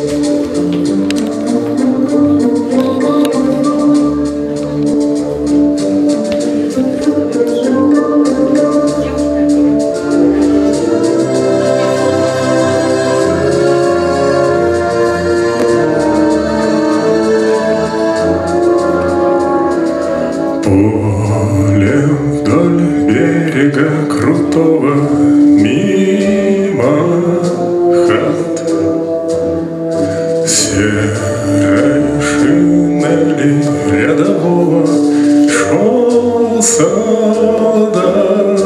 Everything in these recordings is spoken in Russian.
Поле вдоль берега крутого мира. солдат,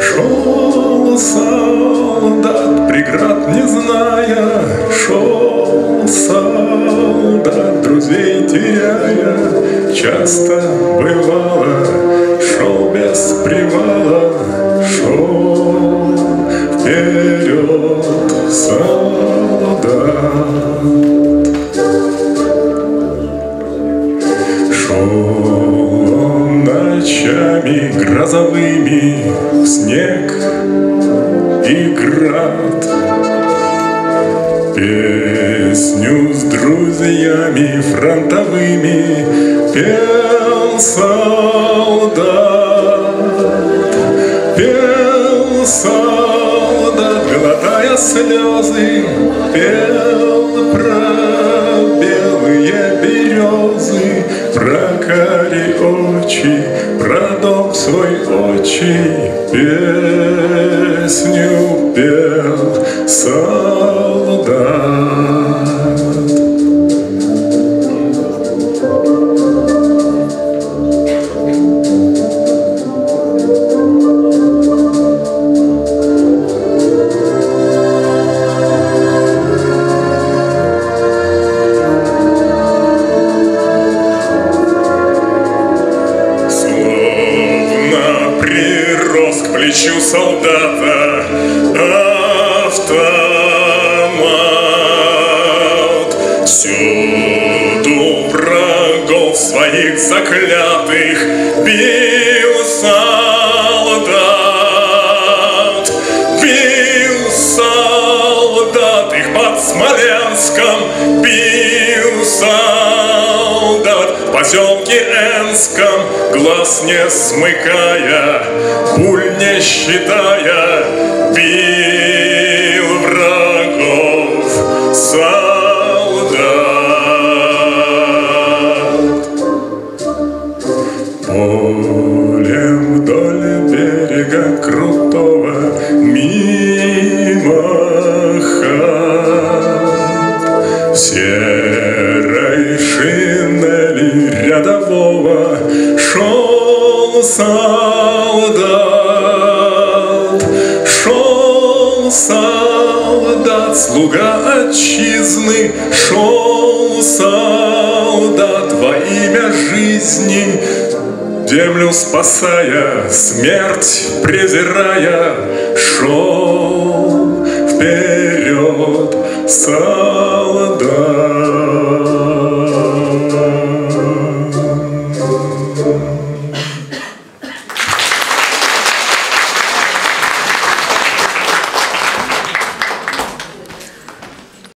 шел солдат, преград не зная, шел солдат, друзей теряя, часто бывало, шел без привала, шел вперед солдат. Шел ночами грозовыми снег и град. Песню с друзьями фронтовыми пел солдат, пел солдат, глотая слезы, пел про. Про кари очи, про дом свой очи Песню пел солдат. навстречу солдата автомат. Всюду врагов своих заклятых бил солдат. Бил солдат их под Смоленском, бил солдат. В поселке Энском, глаз не смыкая, пуль не считая, бить. шинели рядового шел солдат, шел солдат, слуга отчизны, шел солдат во имя жизни, землю спасая, смерть презирая, шел вперед солдат.